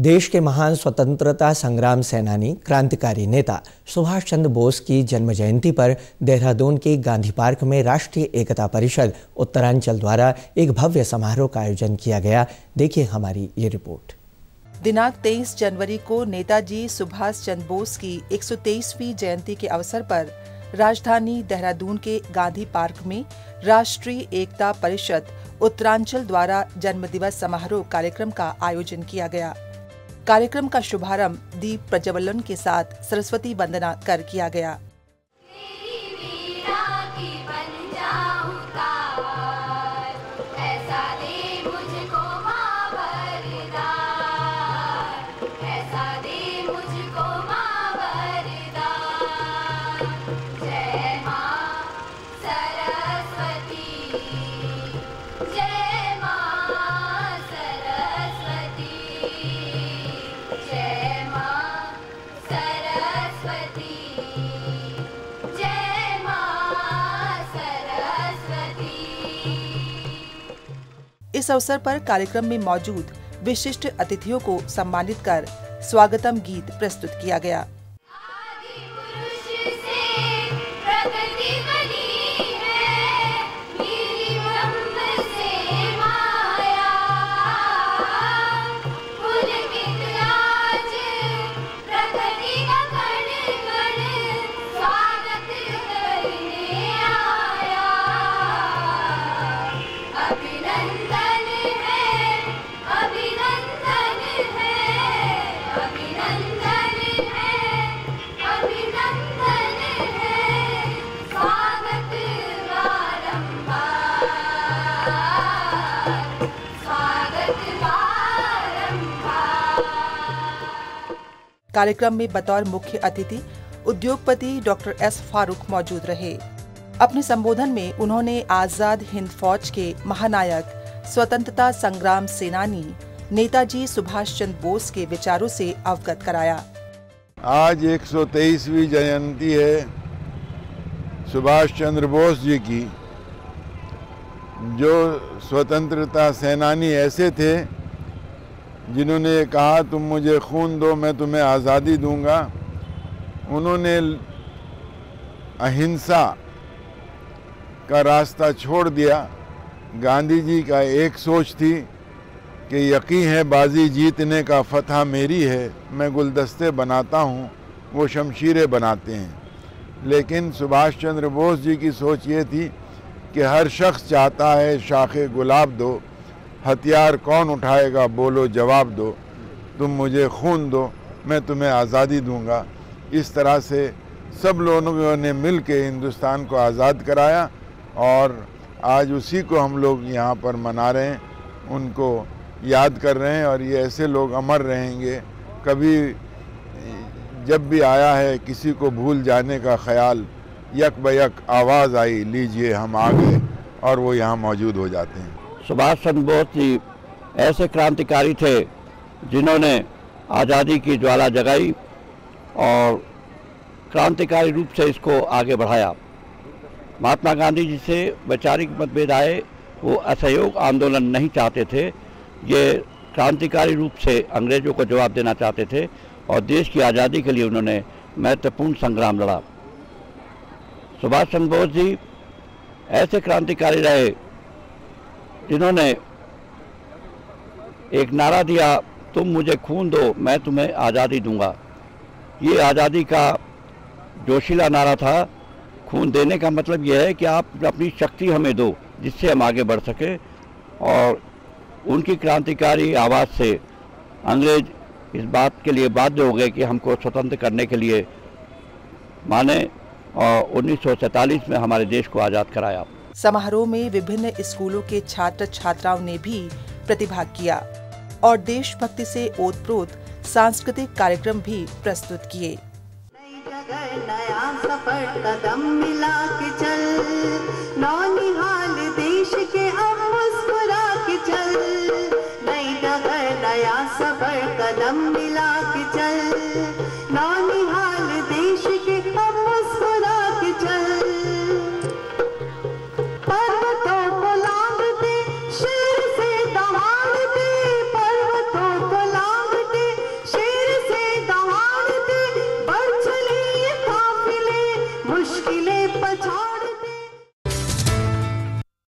देश के महान स्वतंत्रता संग्राम सेनानी, क्रांतिकारी नेता सुभाष चंद्र बोस की जन्म जयंती पर देहरादून के गांधी पार्क में राष्ट्रीय एकता परिषद, उत्तरांचल द्वारा एक भव्य समारोह का आयोजन किया गया। देखिए हमारी ये रिपोर्ट। दिनांक 23 जनवरी को नेताजी सुभाष चंद्र बोस की 123वीं जयंती के अवसर पर राजधानी देहरादून के गांधी पार्क में राष्ट्रीय एकता परिषद, उत्तरांचल द्वारा जन्म दिवस समारोह कार्यक्रम का आयोजन किया गया। कार्यक्रम का शुभारंभ दीप प्रज्वलन के साथ सरस्वती वंदना कर किया गया। इस अवसर पर कार्यक्रम में मौजूद विशिष्ट अतिथियों को सम्मानित कर स्वागतम गीत प्रस्तुत किया गया। कार्यक्रम में बतौर मुख्य अतिथि उद्योगपति डॉक्टर एस फारूक मौजूद रहे। अपने संबोधन में उन्होंने आज़ाद हिंद फौज के महानायक, स्वतंत्रता संग्राम सेनानी, नेताजी सुभाष चंद्र बोस के विचारों से अवगत कराया। आज 123वीं जयंती है सुभाष चंद्र बोस जी की, जो स्वतंत्रता सेनानी ऐसे थे जिन्होंने कहा, तुम मुझे खून दो, मैं तुम्हें आज़ादी दूँगा। उन्होंने अहिंसा का रास्ता छोड़ दिया। गांधी जी का एक सोच थी कि यकीन है, बाजी जीतने का फतह मेरी है, मैं गुलदस्ते बनाता हूँ, वो शमशीरें बनाते हैं। लेकिन सुभाष चंद्र बोस जी की सोच ये थी कि हर शख्स चाहता है, शाखे गुलाब दो। हथियार कौन उठाएगा? बोलो, जवाब दो। तुम मुझे खून दो, मैं तुम्हें आज़ादी दूँगा। इस तरह से सब लोगों ने मिल के हिंदुस्तान को आज़ाद कराया और आज उसी को हम लोग यहाँ पर मना रहे हैं, उनको याद कर रहे हैं और ये ऐसे लोग अमर रहेंगे। कभी जब भी आया है, किसी को भूल जाने का ख्याल, यक बयक आवाज़ आई, लीजिए हम आ गए और वो यहाँ मौजूद हो जाते हैं। सुभाष चंद्र बोस जी ऐसे क्रांतिकारी थे जिन्होंने आज़ादी की ज्वाला जगाई और क्रांतिकारी रूप से इसको आगे बढ़ाया। महात्मा गांधी जी से वैचारिक मतभेद आए, वो असहयोग आंदोलन नहीं चाहते थे। ये क्रांतिकारी रूप से अंग्रेज़ों को जवाब देना चाहते थे और देश की आज़ादी के लिए उन्होंने महत्वपूर्ण संग्राम लड़ा। सुभाष चंद्र बोस जी ऐसे क्रांतिकारी रहे जिन्होंने एक नारा दिया, तुम मुझे खून दो, मैं तुम्हें आज़ादी दूँगा। ये आज़ादी का जोशीला नारा था। खून देने का मतलब यह है कि आप अपनी शक्ति हमें दो, जिससे हम आगे बढ़ सकें। और उनकी क्रांतिकारी आवाज़ से अंग्रेज़ इस बात के लिए बाध्य हो गए कि हमको स्वतंत्र करने के लिए माने और उन्नीस सौ सैंतालीस में हमारे देश को आज़ाद कराया। समारोह में विभिन्न स्कूलों के छात्र छात्राओं ने भी प्रतिभाग किया और देशभक्ति से ओतप्रोत सांस्कृतिक कार्यक्रम भी प्रस्तुत किए। नया सफ़र, कदम मिला के चल। नौनिहाल